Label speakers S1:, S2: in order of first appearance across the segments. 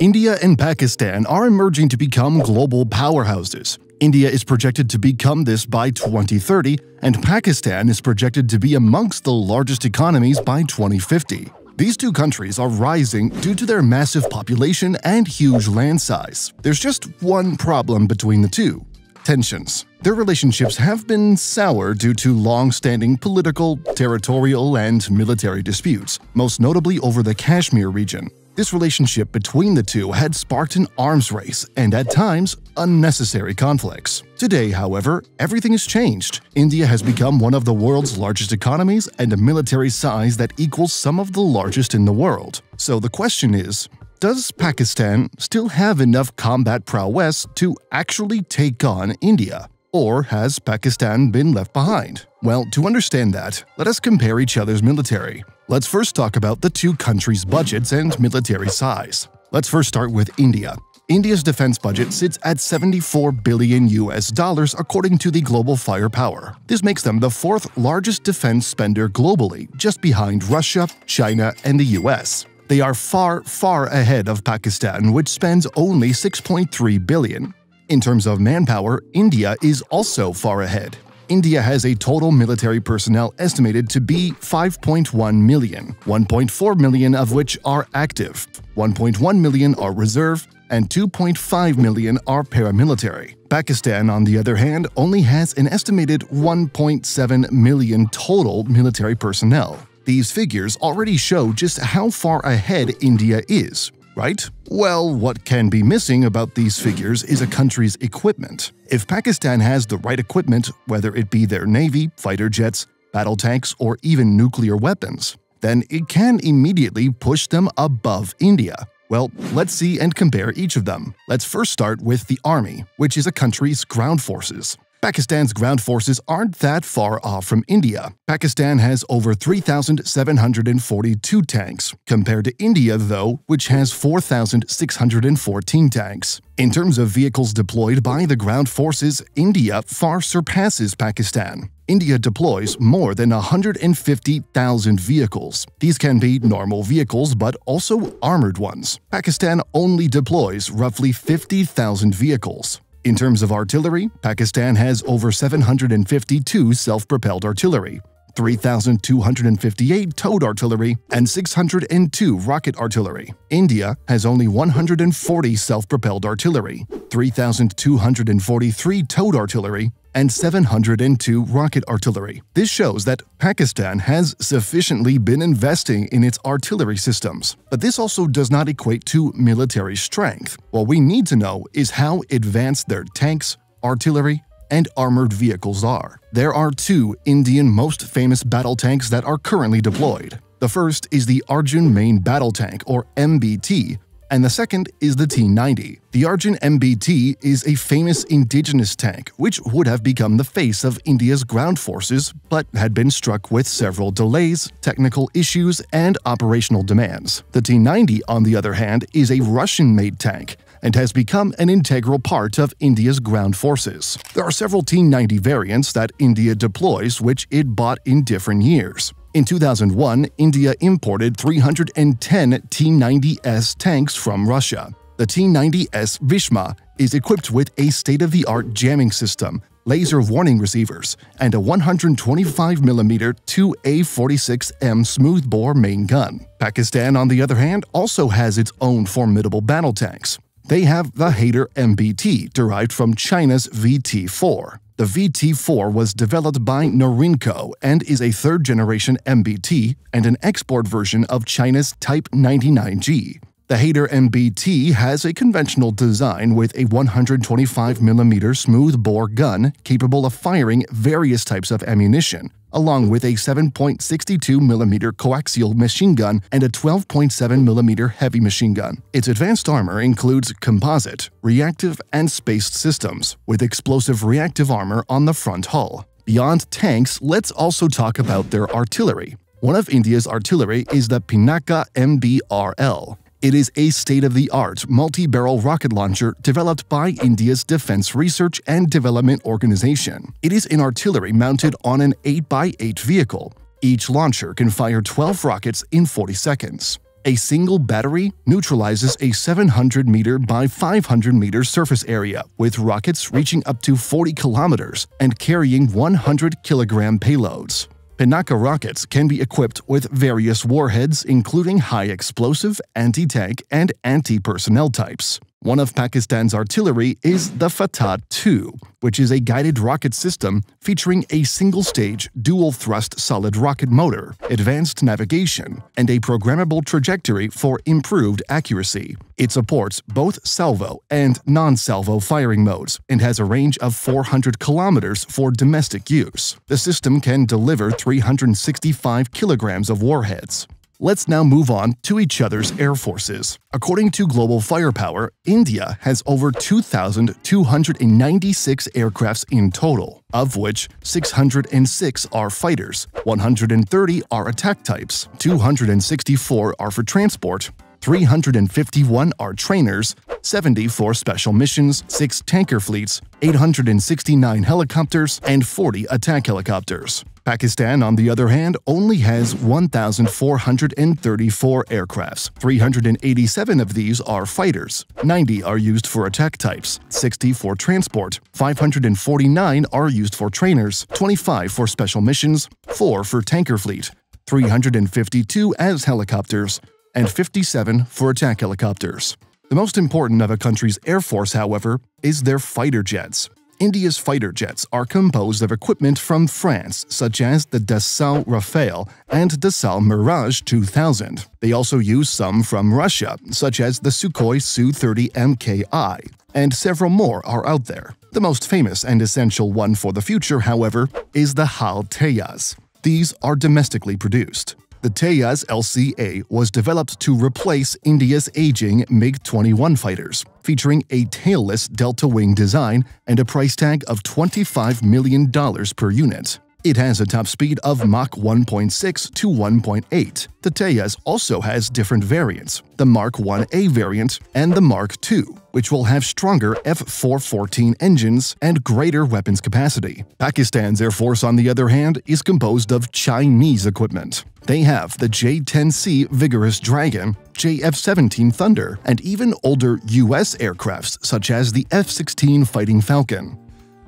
S1: India and Pakistan are emerging to become global powerhouses. India is projected to become this by 2030, and Pakistan is projected to be amongst the largest economies by 2050. These two countries are rising due to their massive population and huge land size. There's just one problem between the two tensions. Their relationships have been sour due to long-standing political, territorial, and military disputes, most notably over the Kashmir region. This relationship between the two had sparked an arms race and, at times, unnecessary conflicts. Today, however, everything has changed. India has become one of the world's largest economies and a military size that equals some of the largest in the world. So the question is, does Pakistan still have enough combat prowess to actually take on India? Or has Pakistan been left behind? Well, to understand that, let us compare each other's military. Let's first talk about the two countries' budgets and military size. Let's first start with India. India's defense budget sits at 74 billion US dollars according to the Global Firepower. This makes them the fourth largest defense spender globally, just behind Russia, China, and the US. They are far, far ahead of Pakistan, which spends only 6.3 billion. In terms of manpower, India is also far ahead. India has a total military personnel estimated to be 5.1 million, 1.4 million of which are active, 1.1 million are reserve, and 2.5 million are paramilitary. Pakistan, on the other hand, only has an estimated 1.7 million total military personnel. These figures already show just how far ahead India is, right? Well, what can be missing about these figures is a country's equipment. If Pakistan has the right equipment, whether it be their navy, fighter jets, battle tanks, or even nuclear weapons, then it can immediately push them above India. Well, let's see and compare each of them. Let's first start with the army, which is a country's ground forces. Pakistan's ground forces aren't that far off from India. Pakistan has over 3,742 tanks, compared to India, though, which has 4,614 tanks. In terms of vehicles deployed by the ground forces, India far surpasses Pakistan. India deploys more than 150,000 vehicles. These can be normal vehicles but also armored ones. Pakistan only deploys roughly 50,000 vehicles. In terms of artillery, Pakistan has over 752 self-propelled artillery, 3,258 towed artillery, and 602 rocket artillery. India has only 140 self-propelled artillery, 3,243 towed artillery, and 702 rocket artillery. This shows that Pakistan has sufficiently been investing in its artillery systems. But this also does not equate to military strength. What we need to know is how advanced their tanks, artillery, and armored vehicles are. There are two Indian most famous battle tanks that are currently deployed. The first is the Arjun Main Battle Tank, or MBT, and the second is the T-90. The Arjun MBT is a famous indigenous tank which would have become the face of India's ground forces but had been struck with several delays, technical issues, and operational demands. The T-90, on the other hand, is a Russian-made tank and has become an integral part of India's ground forces. There are several T-90 variants that India deploys which it bought in different years. In 2001, India imported 310 T-90S tanks from Russia. The T-90S Bhishma is equipped with a state-of-the-art jamming system, laser warning receivers, and a 125mm 2A46M smoothbore main gun. Pakistan, on the other hand, also has its own formidable battle tanks. They have the Haider MBT, derived from China's VT-4. The VT4 was developed by Norinco and is a third-generation MBT and an export version of China's Type 99G. The Haider MBT has a conventional design with a 125mm smooth-bore gun capable of firing various types of ammunition, along with a 7.62mm coaxial machine gun and a 12.7mm heavy machine gun. Its advanced armor includes composite, reactive, and spaced systems, with explosive reactive armor on the front hull. Beyond tanks, let's also talk about their artillery. One of India's artillery is the Pinaka MBRL. It is a state-of-the-art multi-barrel rocket launcher developed by India's Defense Research and Development Organization. It is an artillery mounted on an 8x8 vehicle. Each launcher can fire 12 rockets in 40 seconds. A single battery neutralizes a 700 meter by 500 meter surface area, with rockets reaching up to 40 kilometers and carrying 100 kilogram payloads. Pinaka rockets can be equipped with various warheads including high explosive, anti-tank, and anti-personnel types. One of Pakistan's artillery is the Fateh 2, which is a guided rocket system featuring a single-stage dual-thrust solid rocket motor, advanced navigation, and a programmable trajectory for improved accuracy. It supports both salvo and non-salvo firing modes and has a range of 400 kilometers for domestic use. The system can deliver 365 kilograms of warheads. Let's now move on to each other's air forces. According to Global Firepower, India has over 2,296 aircrafts in total, of which 606 are fighters, 130 are attack types, 264 are for transport, 351 are trainers, 74 special missions, 6 tanker fleets, 869 helicopters, and 40 attack helicopters. Pakistan, on the other hand, only has 1,434 aircrafts. 387 of these are fighters, 90 are used for attack types, 60 for transport, 549 are used for trainers, 25 for special missions, 4 for tanker fleet, 352 as helicopters, and 57 for attack helicopters. The most important of a country's air force, however, is their fighter jets. India's fighter jets are composed of equipment from France, such as the Dassault Rafale and Dassault Mirage 2000. They also use some from Russia, such as the Sukhoi Su-30 MKI, and several more are out there. The most famous and essential one for the future, however, is the HAL Tejas. These are domestically produced. The Tejas LCA was developed to replace India's aging MiG-21 fighters, featuring a tailless delta wing design and a price tag of $25 million per unit. It has a top speed of Mach 1.6 to 1.8. The Tejas also has different variants, the Mark 1A variant and the Mark II, which will have stronger F414 engines and greater weapons capacity. Pakistan's Air Force, on the other hand, is composed of Chinese equipment. They have the J-10C Vigorous Dragon, JF-17 Thunder, and even older US aircrafts such as the F-16 Fighting Falcon.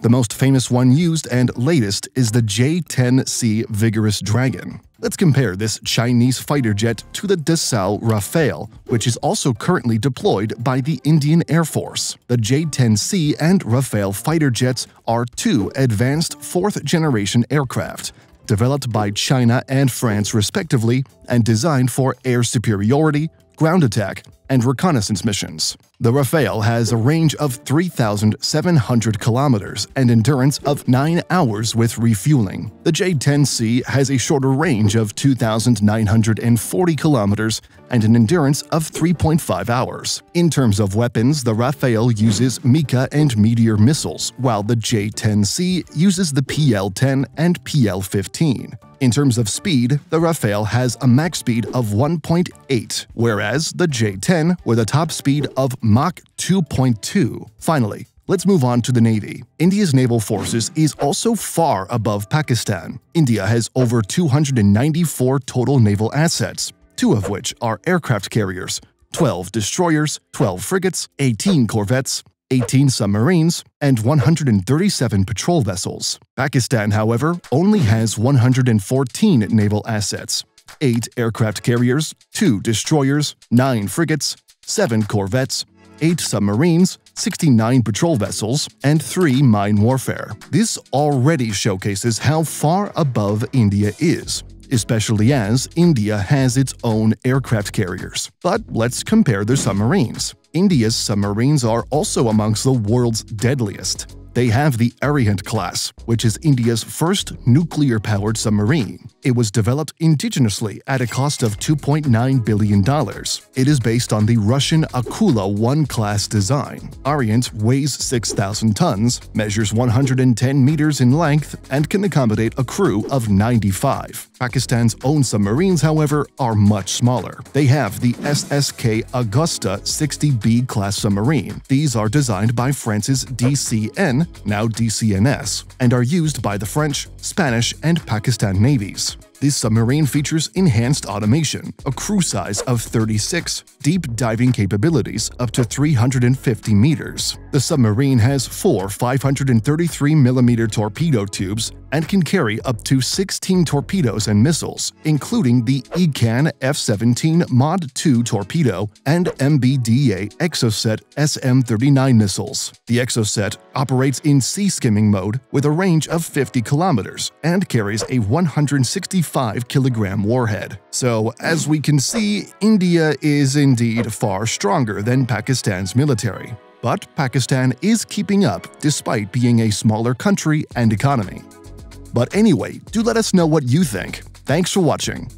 S1: The most famous one used and latest is the J-10C Vigorous Dragon. Let's compare this Chinese fighter jet to the Dassault Rafale, which is also currently deployed by the Indian Air Force. The J-10C and Rafale fighter jets are two advanced fourth-generation aircraft, developed by China and France respectively and designed for air superiority, ground attack, and reconnaissance missions. The Rafale has a range of 3,700 kilometers and endurance of 9 hours with refueling. The J-10C has a shorter range of 2,940 kilometers and an endurance of 3.5 hours. In terms of weapons, the Rafale uses MICA and Meteor missiles, while the J-10C uses the PL-10 and PL-15. In terms of speed, the Rafale has a max speed of 1.8, whereas the J-10 with a top speed of Mach 2.2. Finally, Let's move on to the Navy. India's naval forces is also far above Pakistan. India has over 294 total naval assets, two of which are aircraft carriers, 12 destroyers, 12 frigates, 18 corvettes, 18 submarines, and 137 patrol vessels. Pakistan, however, only has 114 naval assets, 8 aircraft carriers, 2 destroyers, 9 frigates, 7 corvettes, 8 submarines, 69 patrol vessels, and 3 mine warfare. This already showcases how far above India is, especially as India has its own aircraft carriers. But let's compare their submarines. India's submarines are also amongst the world's deadliest. They have the Arihant class, which is India's first nuclear-powered submarine. It was developed indigenously at a cost of $2.9 billion. It is based on the Russian Akula 1 class design. Arihant weighs 6,000 tons, measures 110 meters in length, and can accommodate a crew of 95. Pakistan's own submarines, however, are much smaller. They have the SSK Agosta 60B class submarine. These are designed by France's DCN, now DCNS, and are used by the French, Spanish, and Pakistan navies. This submarine features enhanced automation, a crew size of 36, deep diving capabilities up to 350 meters. The submarine has four 533mm torpedo tubes and can carry up to 16 torpedoes and missiles, including the ECAN F-17 Mod 2 torpedo and MBDA Exocet SM-39 missiles. The Exocet operates in sea skimming mode with a range of 50 kilometers and carries a 165 kilogram warhead. So, as we can see, India is indeed far stronger than Pakistan's military. But Pakistan is keeping up despite being a smaller country and economy. But anyway, do let us know what you think. Thanks for watching.